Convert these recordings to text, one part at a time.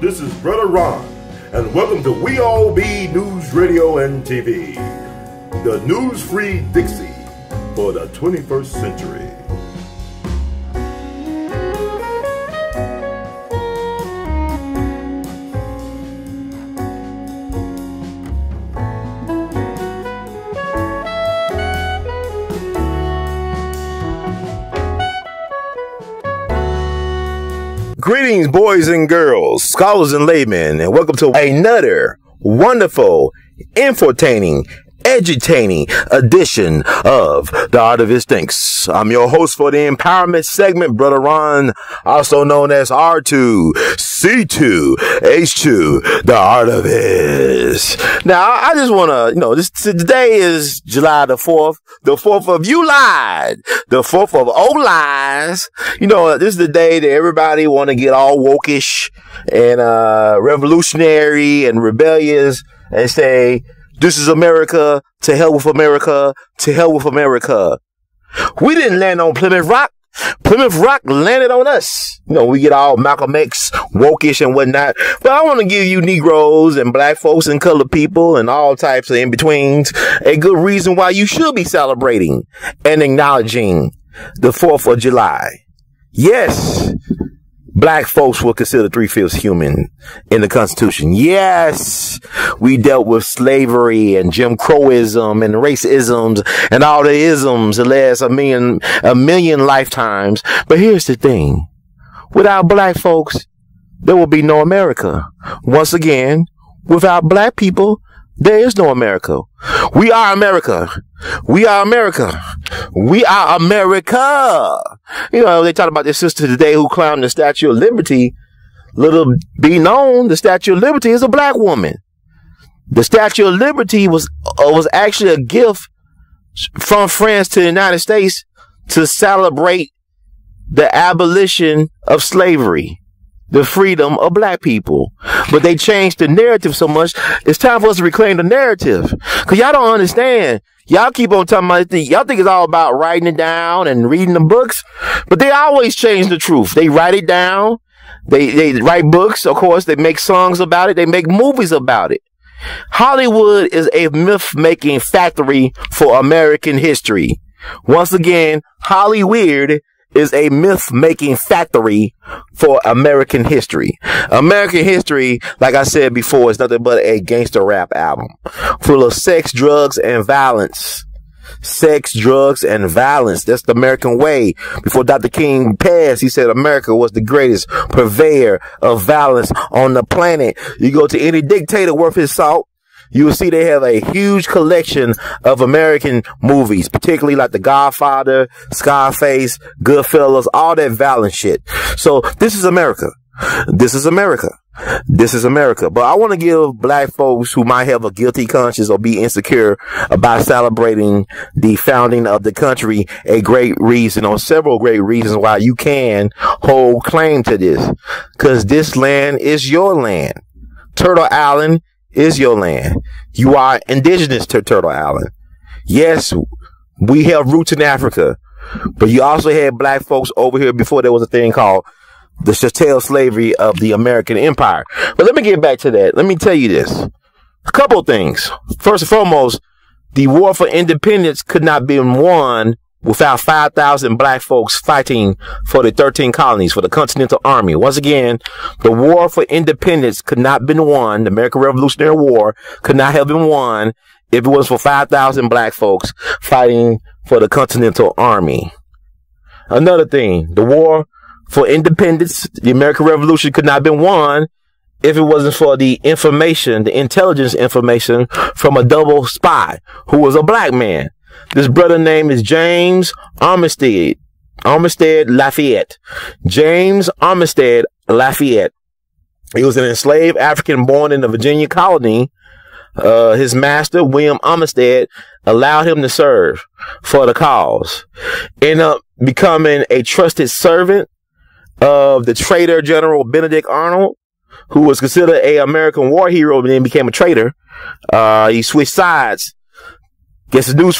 This is Brother Ron, and welcome to We All Be News Radio and TV, the news free Dixie for the 21st century. Greetings, boys and girls, scholars and laymen, and welcome to another wonderful, infotaining, edutaining edition of The Art of His Instincts. I'm your host for the empowerment segment, Brother Ron, also known as R2, C2, H2, The Artivist. Now, I just want to, you know, this today is July the 4th, the 4th of you lied, the 4th of O lies. You know, this is the day that everybody want to get all wokish and, uh, revolutionary and rebellious and say, this is America. To hell with America. To hell with America. We didn't land on Plymouth Rock. Plymouth Rock landed on us. You know, we get all Malcolm X, wokish and whatnot. But I want to give you Negroes and black folks and colored people and all types of in-betweens a good reason why you should be celebrating and acknowledging the 4th of July. Yes, black folks were considered three-fifths human in the Constitution. Yes, we dealt with slavery and Jim Crowism and racisms and all the isms that last a million, a million lifetimes. But here's the thing. Without black folks, there will be no America. Once again, without black people, there is no America. We are America. We are America. We are America. You know, they talk about this sister today who climbed the Statue of Liberty. Little be known, the Statue of Liberty is a black woman. The Statue of Liberty was uh, was actually a gift from France to the United States to celebrate the abolition of slavery the freedom of black people. But they changed the narrative so much. It's time for us to reclaim the narrative. Cause y'all don't understand. Y'all keep on talking about it. Y'all think it's all about writing it down and reading the books, but they always change the truth. They write it down. They, they write books. Of course, they make songs about it. They make movies about it. Hollywood is a myth making factory for American history. Once again, Hollywood is a myth making factory for American history. American history, like I said before, is nothing but a gangster rap album full of sex, drugs, and violence. Sex, drugs, and violence. That's the American way. Before Dr. King passed, he said America was the greatest purveyor of violence on the planet. You go to any dictator worth his salt, you will see they have a huge collection of American movies, particularly like The Godfather, Scarface, Goodfellas, all that violent shit. So this is America. This is America. This is America. But I want to give black folks who might have a guilty conscience or be insecure about celebrating the founding of the country a great reason or several great reasons why you can hold claim to this. Cause this land is your land. Turtle Island is your land. You are indigenous to Turtle Island. Yes, we have roots in Africa, but you also had black folks over here before there was a thing called the chattel slavery of the American Empire. But let me get back to that. Let me tell you this. A couple things. First and foremost, the war for independence could not be won without 5,000 black folks fighting for the 13 colonies, for the Continental Army. Once again, the war for independence could not have been won. The American Revolutionary War could not have been won if it was for 5,000 black folks fighting for the Continental Army. Another thing, the war for independence, the American Revolution could not have been won if it wasn't for the information, the intelligence information from a double spy who was a black man. This brother name is James Armistead. Armistead Lafayette. James Armistead Lafayette. He was an enslaved African born in the Virginia colony. Uh, his master, William Armistead, allowed him to serve for the cause. Ended up becoming a trusted servant of the traitor General Benedict Arnold, who was considered a American war hero and then became a traitor. Uh, he switched sides Gets his news,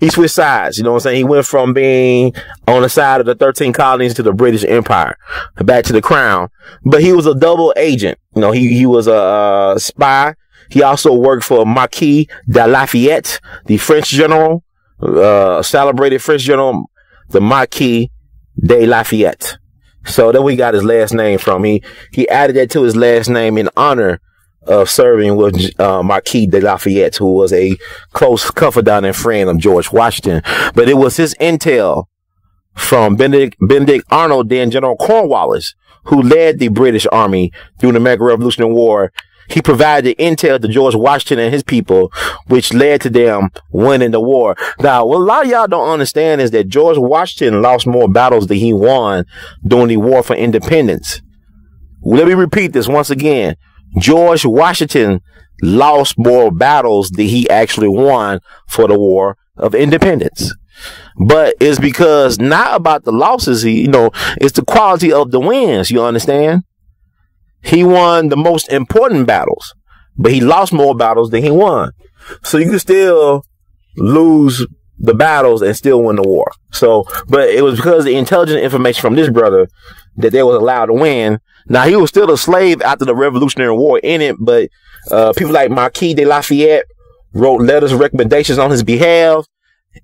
he switched sides. You know what I'm saying? He went from being on the side of the 13 colonies to the British Empire, back to the crown. But he was a double agent. You know, he, he was a, spy. He also worked for Marquis de Lafayette, the French general, uh, celebrated French general, the Marquis de Lafayette. So then we got his last name from. He, he added that to his last name in honor of serving with uh, Marquis de Lafayette, who was a close confidant and friend of George Washington. But it was his intel from Benedict, Benedict Arnold, then General Cornwallis, who led the British Army during the American Revolutionary War. He provided intel to George Washington and his people, which led to them winning the war. Now, what a lot of y'all don't understand is that George Washington lost more battles than he won during the War for Independence. Let me repeat this once again. George Washington lost more battles than he actually won for the War of Independence. But it's because not about the losses, he, you know, it's the quality of the wins, you understand? He won the most important battles, but he lost more battles than he won. So you can still lose the battles and still win the war. So, but it was because the intelligent information from this brother that they was allowed to win. Now he was still a slave after the Revolutionary War in it, but uh, people like Marquis de Lafayette wrote letters of recommendations on his behalf,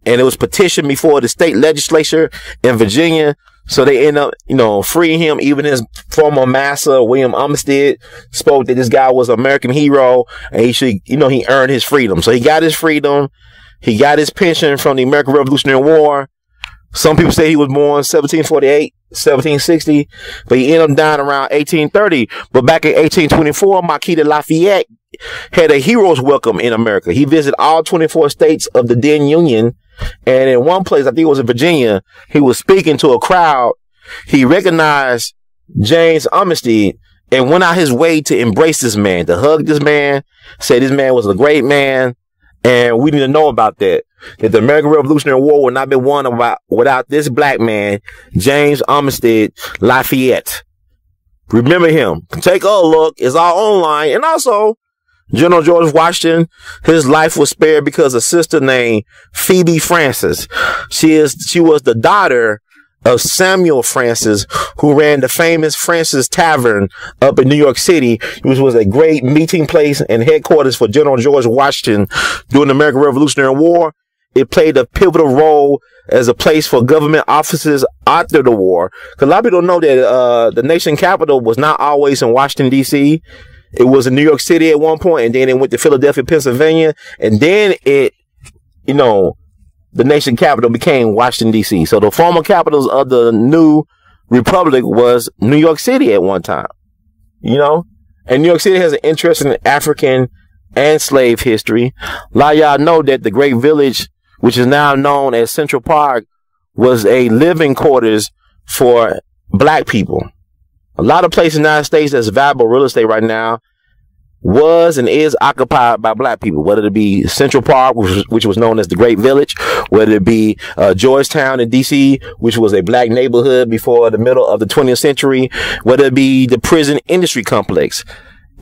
and it was petitioned before the state legislature in Virginia. So they end up, you know, freeing him. Even his former master, William Armistead, spoke that this guy was an American hero and he should, you know, he earned his freedom. So he got his freedom. He got his pension from the American Revolutionary War. Some people say he was born 1748, 1760, but he ended up dying around 1830. But back in 1824, Marquis de Lafayette had a hero's welcome in America. He visited all 24 states of the then Union. And in one place, I think it was in Virginia, he was speaking to a crowd. He recognized James Armistead and went out his way to embrace this man, to hug this man, said this man was a great man. And we need to know about that. That the American Revolutionary War would not be won about, without this black man, James Armistead Lafayette. Remember him. Take a look. It's all online. And also, General George Washington, his life was spared because a sister named Phoebe Fraunces. She is, she was the daughter of Samuel Fraunces, who ran the famous Fraunces Tavern up in New York City, which was a great meeting place and headquarters for General George Washington during the American Revolutionary War. It played a pivotal role as a place for government offices after the war. Cause a lot of people don't know that, uh, the nation capital was not always in Washington, D.C. It was in New York City at one point, and then it went to Philadelphia, Pennsylvania, and then it, you know, the nation capital became Washington D.C. So the former capitals of the new republic was New York City at one time. You know, and New York City has an interesting African and slave history. A lot of y'all know that the Great Village, which is now known as Central Park, was a living quarters for black people. A lot of places in the United States that's valuable real estate right now was and is occupied by black people, whether it be Central Park, which was, which was known as the Great Village, whether it be uh, Georgetown in D.C., which was a black neighborhood before the middle of the 20th century, whether it be the prison industry complex.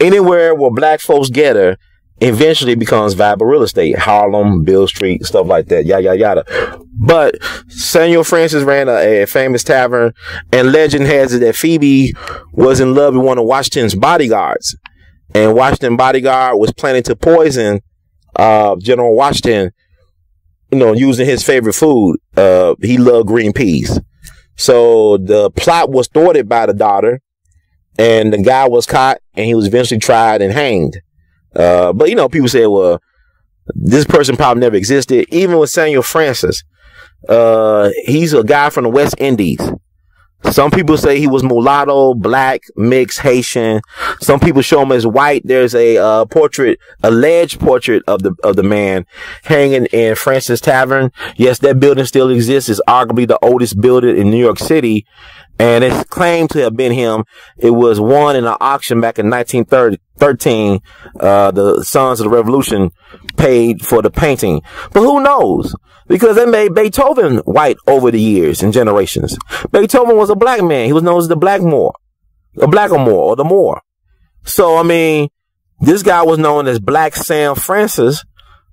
Anywhere where black folks gather eventually becomes viable real estate. Harlem, Beale Street, stuff like that, yada, yada, yada. But Samuel Fraunces ran a, a, famous tavern, and legend has it that Phoebe was in love with one of Washington's bodyguards and Washington bodyguard was planning to poison uh, General Washington, you know, using his favorite food. Uh, he loved green peas. So the plot was thwarted by the daughter, and the guy was caught, and he was eventually tried and hanged. Uh, but you know, people say, well, this person probably never existed. Even with Samuel Fraunces, uh, he's a guy from the West Indies. Some people say he was mulatto, black, mixed, Haitian. Some people show him as white. There's a uh, portrait, alleged portrait of the of the man hanging in Fraunces Tavern. Yes, that building still exists. It's arguably the oldest building in New York City, and it's claimed to have been him. It was won in an auction back in 1913. Uh, the Sons of the Revolution paid for the painting, but who knows? because they made Beethoven white over the years and generations. Beethoven was a black man. He was known as the Blackmore, a Blackamoor or the Moor. So, I mean, this guy was known as Black Sam Fraunces,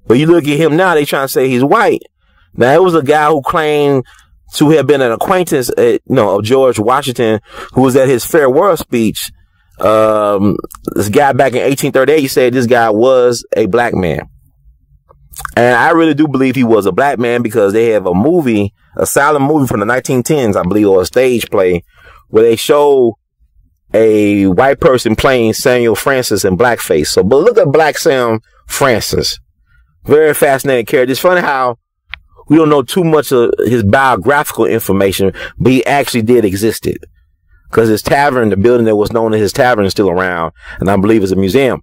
But you look at him now, they trying to say he's white. Now, it was a guy who claimed to have been an acquaintance, at, you know, of George Washington, who was at his farewell speech. Um, this guy back in 1838 said this guy was a black man. And I really do believe he was a black man because they have a movie, a silent movie from the 1910s, I believe, or a stage play where they show a white person playing Samuel Fraunces in blackface. So, but look at Black Sam Fraunces. Very fascinating character. It's funny how we don't know too much of his biographical information, but he actually did existed. Cause his tavern, the building that was known as his tavern is still around, and I believe is a museum.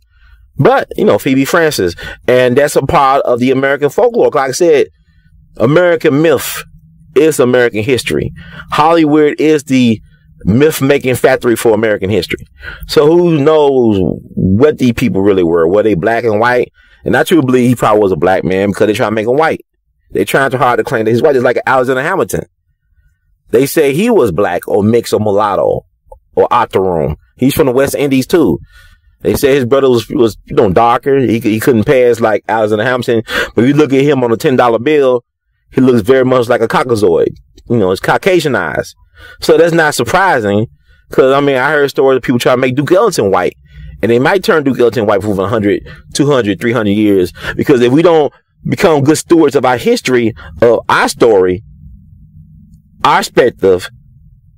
But, you know, Phoebe Fraunces. And that's a part of the American folklore. Like I said, American myth is American history. Hollywood is the myth making factory for American history. So who knows what these people really were? Were they black and white? And I truly believe he probably was a black man because they try to make him white. They trying too hard to claim that his white. is like Alexander Hamilton. They say he was black or mixed or mulatto or octoroon. He's from the West Indies too. They say his brother was, was, you know, darker. He, he couldn't pass like Alexander Hamilton. But if you look at him on a $10 bill, he looks very much like a Caucasoid. You know, it's Caucasian eyes. So that's not surprising. Cause I mean, I heard stories of people trying to make Duke Ellington white. And they might turn Duke Ellington white for 100, 200, 300 years. Because if we don't become good stewards of our history, of our story, our perspective,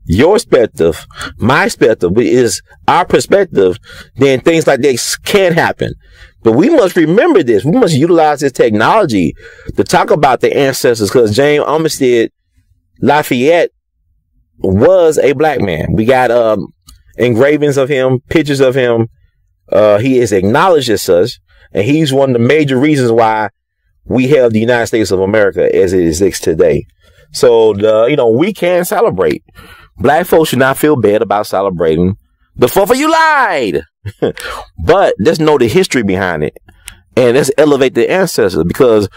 your perspective, my perspective is our perspective, then things like this can happen. But we must remember this. We must utilize this technology to talk about the ancestors because James Armistead Lafayette was a black man. We got um, engravings of him, pictures of him. Uh, he is acknowledged as such, and he's one of the major reasons why we have the United States of America as it exists today. So, the, you know, we can celebrate. Black folks should not feel bad about celebrating the 4th of July. but let's know the history behind it. And let's elevate the ancestors because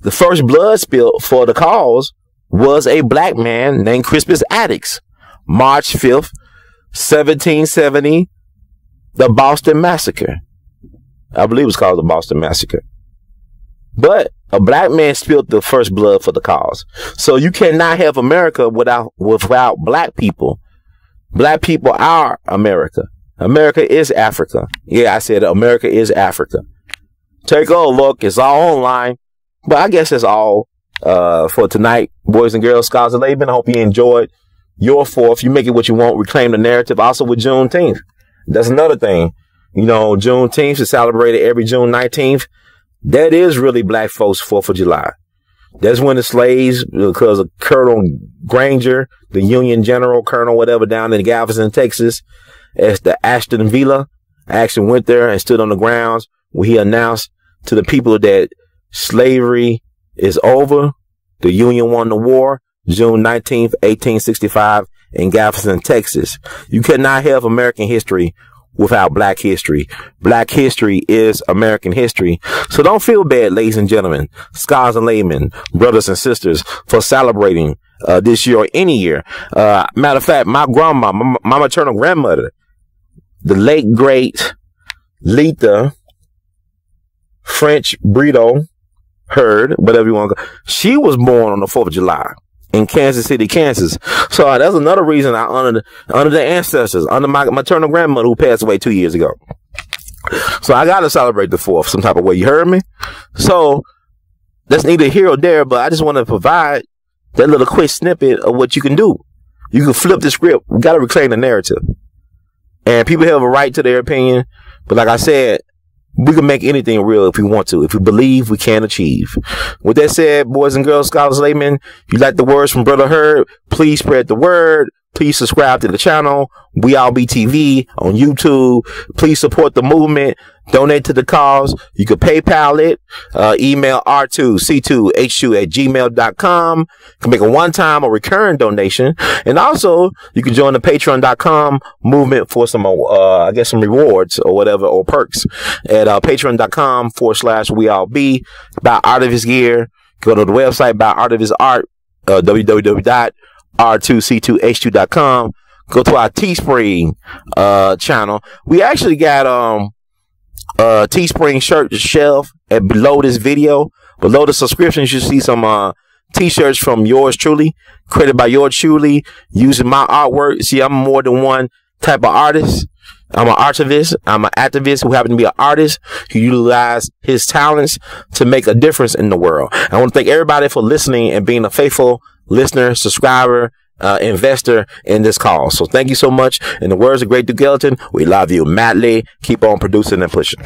the first blood spill for the cause was a black man named Crispus Attucks. March 5th, 1770, the Boston Massacre. I believe it was called the Boston Massacre. But a black man spilled the first blood for the cause. So you cannot have America without, without black people. Black people are America. America is Africa. Yeah, I said America is Africa. Take a look. It's all online. But I guess that's all uh, for tonight, boys and girls, scholars and laymen. I hope you enjoyed your fourth. You make it what you want. Reclaim the narrative. Also with Juneteenth. That's another thing. You know, Juneteenth is celebrated every June 19th. That is really black folks' 4th of July. That's when the slaves, because of Colonel Granger, the Union General Colonel, whatever, down in Galveston, Texas, as the Ashton Villa, actually went there and stood on the grounds where he announced to the people that slavery is over. The Union won the war June 19th, 1865 in Galveston, Texas. You cannot have American history without black history. Black history is American history. So don't feel bad, ladies and gentlemen, scholars and laymen, brothers and sisters, for celebrating uh, this year or any year. Uh, matter of fact, my grandma, my, my maternal grandmother, the late great Letha French Brito Heard, whatever you want to go, she was born on the 4th of July in Kansas City, Kansas. So uh, that's another reason I honor the, honor the ancestors, honor my maternal grandmother who passed away two years ago. So I got to celebrate the fourth some type of way. You heard me? So that's neither here or there, but I just want to provide that little quick snippet of what you can do. You can flip the script. We got to reclaim the narrative. And people have a right to their opinion. But like I said, we can make anything real if we want to. If we believe, we can achieve. With that said, boys and girls, scholars, laymen, you like the words from Brother Herb, please spread the word. Please subscribe to the channel. We all be TV on YouTube. Please support the movement. Donate to the cause. You can PayPal it. Uh, email r2c2h2 at gmail.com. You can make a one-time or recurring donation. And also, you can join the patreon.com movement for some, uh, I guess some rewards or whatever, or perks at, uh, patreon.com forward slash we all be. Buy Artivist Gear. Go to the website, buy Artivist Art, uh, www r2c2h2.com. Go to our Teespring uh, channel. We actually got um uh Teespring shirt shelf at below this video, below the subscriptions, you see some uh, t-shirts from yours truly, created by yours truly, using my artwork. See, I'm more than one type of artist. I'm an archivist. I'm an activist who happen to be an artist who utilize his talents to make a difference in the world. I want to thank everybody for listening and being a faithful listener, subscriber, uh, investor in this call. So thank you so much. In the words of Great Duke Ellington, we love you madly. Keep on producing and pushing.